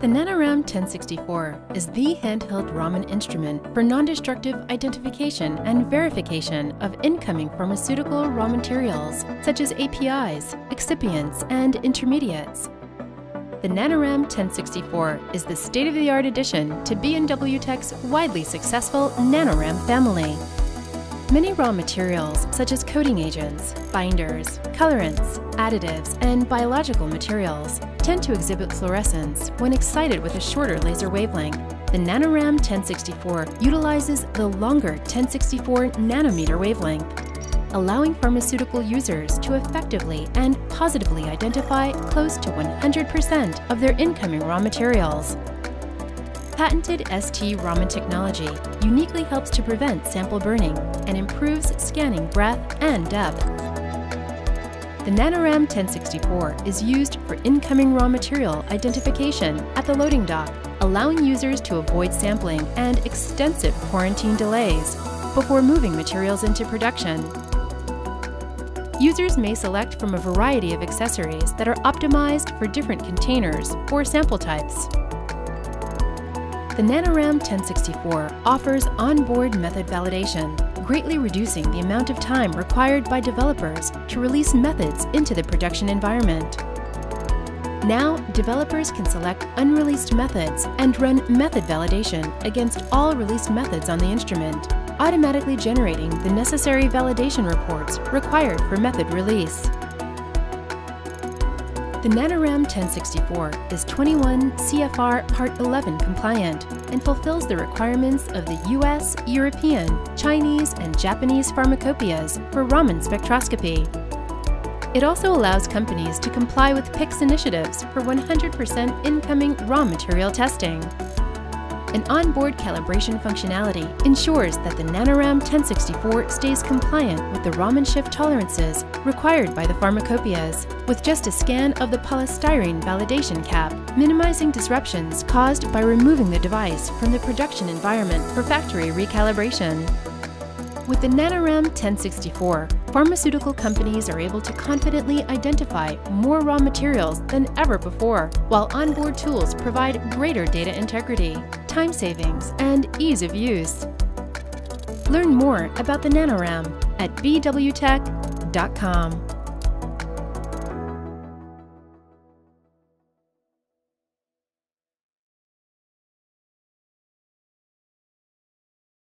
The NanoRam 1064 is the handheld Raman instrument for non-destructive identification and verification of incoming pharmaceutical raw materials, such as APIs, excipients, and intermediates. The NanoRam 1064 is the state-of-the-art addition to B&W Tek's widely successful NanoRam family. Many raw materials, such as coating agents, binders, colorants, additives, and biological materials, tend to exhibit fluorescence when excited with a shorter laser wavelength. The NanoRam 1064 utilizes the longer 1064 nanometer wavelength, allowing pharmaceutical users to effectively and positively identify close to 100% of their incoming raw materials. Patented ST Raman technology uniquely helps to prevent sample burning and improves scanning breadth and depth. The NanoRam 1064 is used for incoming raw material identification at the loading dock, allowing users to avoid sampling and extensive quarantine delays before moving materials into production. Users may select from a variety of accessories that are optimized for different containers or sample types. The NanoRam 1064 offers onboard method validation, greatly reducing the amount of time required by developers to release methods into the production environment. Now, developers can select unreleased methods and run method validation against all released methods on the instrument, automatically generating the necessary validation reports required for method release. The NanoRam 1064 is 21 CFR Part 11 compliant and fulfills the requirements of the US, European, Chinese, and Japanese pharmacopoeias for Raman spectroscopy. It also allows companies to comply with PICS initiatives for 100% incoming raw material testing. An onboard calibration functionality ensures that the NanoRam 1064 stays compliant with the Raman shift tolerances required by the pharmacopoeias, with just a scan of the polystyrene validation cap, minimizing disruptions caused by removing the device from the production environment for factory recalibration. With the NanoRam 1064, pharmaceutical companies are able to confidently identify more raw materials than ever before, while onboard tools provide greater data integrity, time savings, and ease of use. Learn more about the NanoRam at bwtek.com.